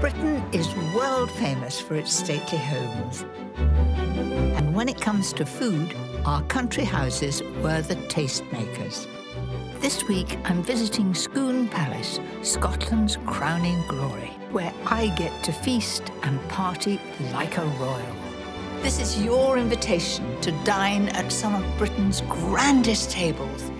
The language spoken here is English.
Britain is world famous for its stately homes. And when it comes to food, our country houses were the tastemakers. This week, I'm visiting Scone Palace, Scotland's crowning glory, where I get to feast and party like a royal. This is your invitation to dine at some of Britain's grandest tables